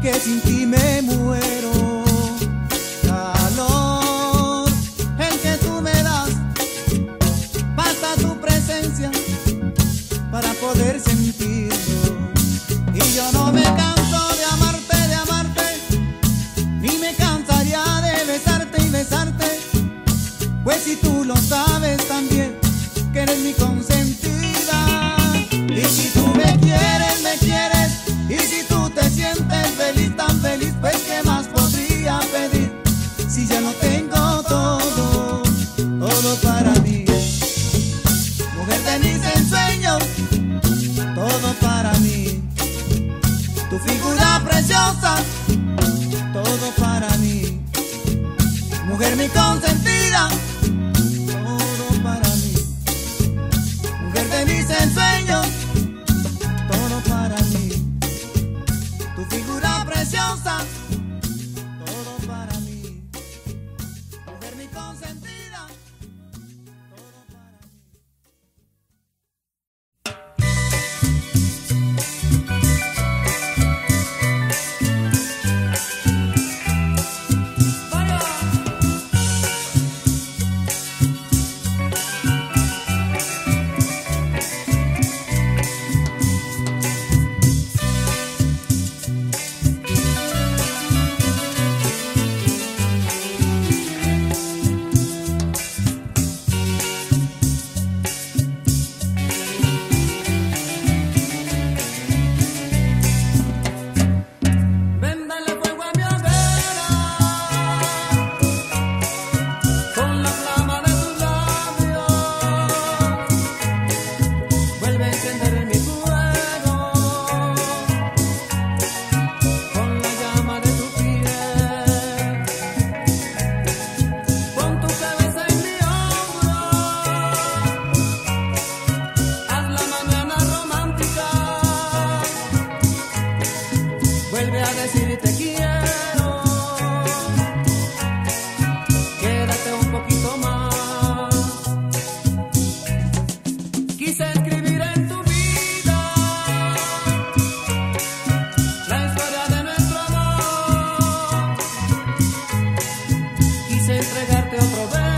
que sin ti otra vez.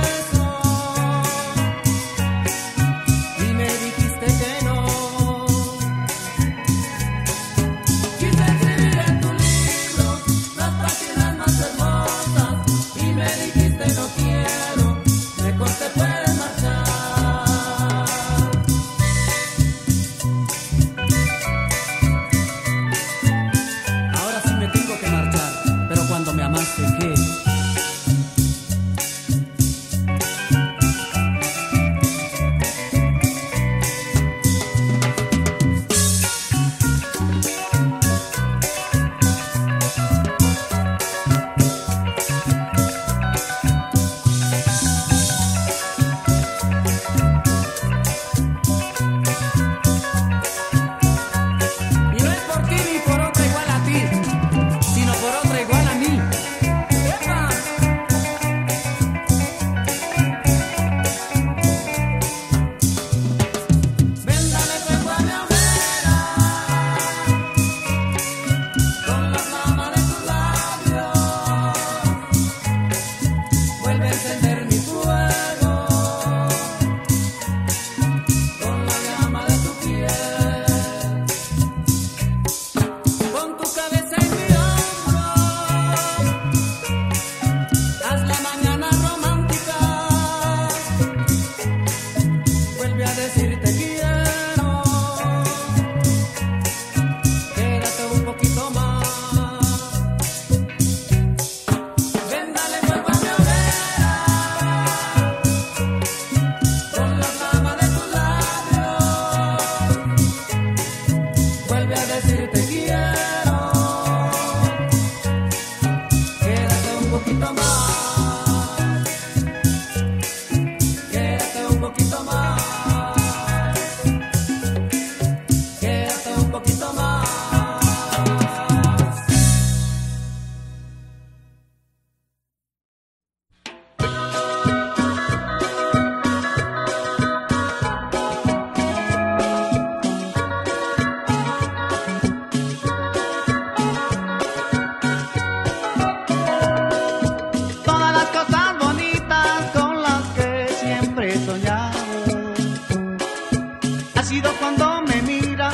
Ha sido cuando me mira,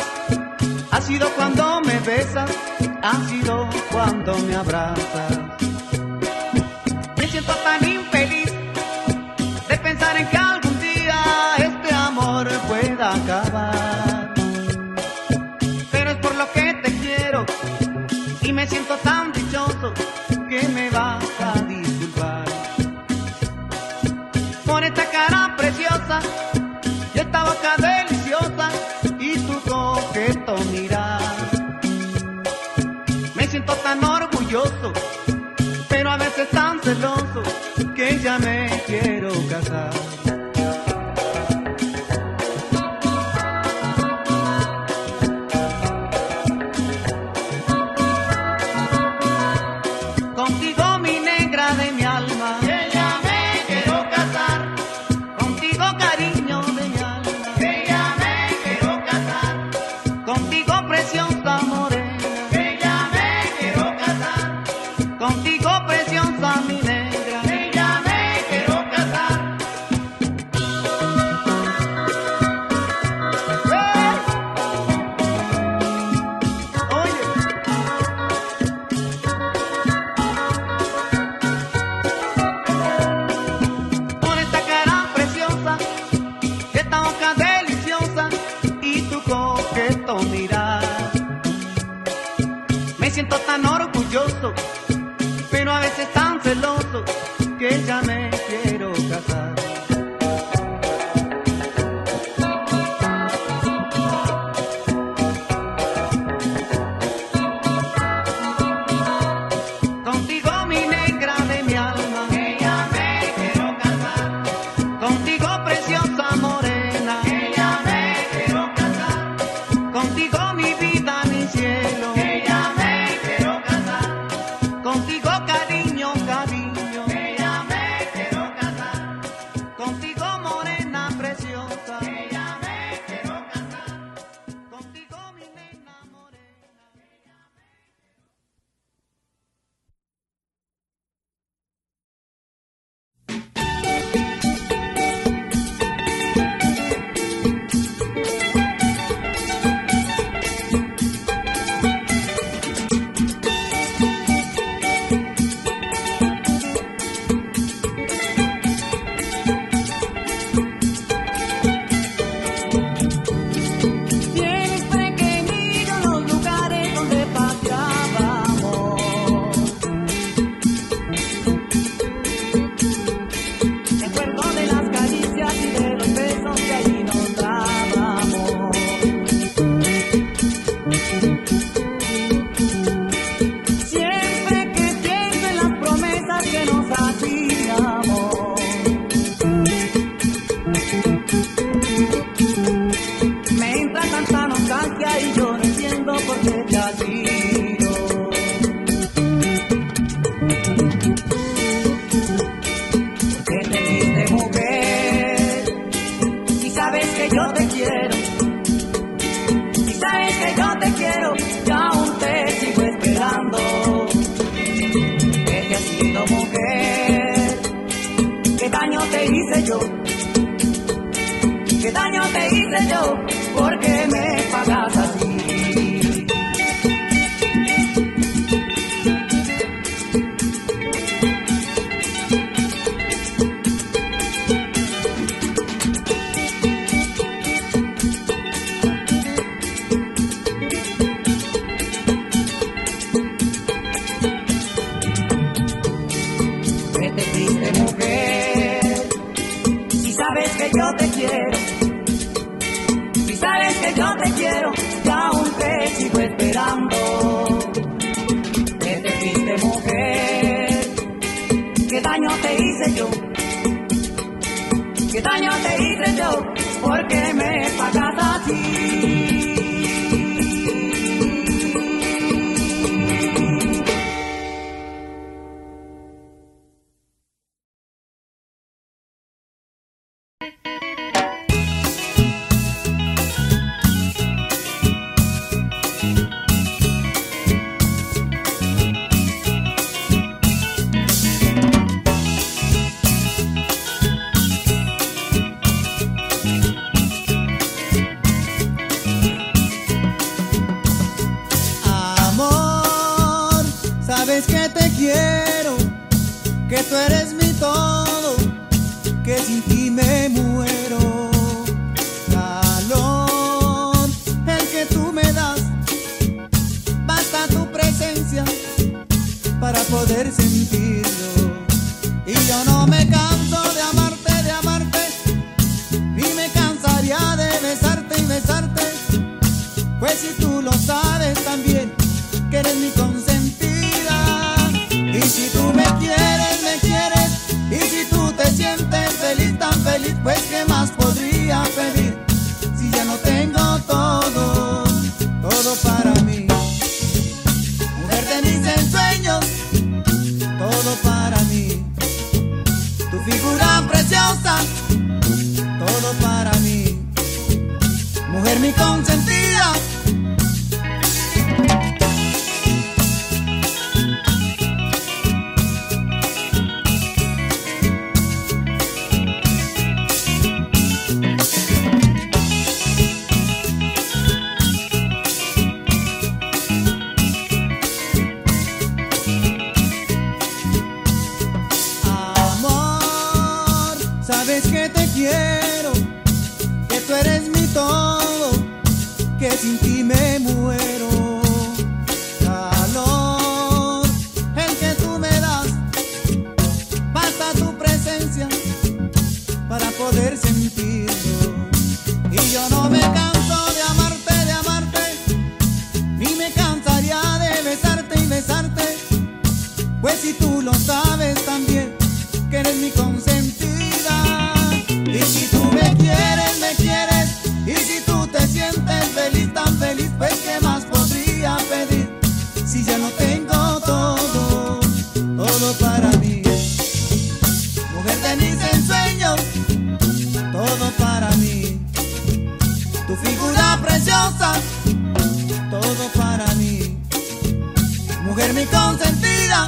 ha sido cuando me besa, ha sido cuando me abraza. Qué daño te hice yo, porque me pagas así. 动真的呀 si tú lo sabes también, que eres mi consentida. Y si tú me quieres, me quieres. Y si tú te sientes feliz, tan feliz, pues qué más podría pedir. Si ya no tengo todo, todo para mí. Mujer de mis ensueños, todo para mí. Tu figura preciosa, todo para mí. Mujer mi consentida.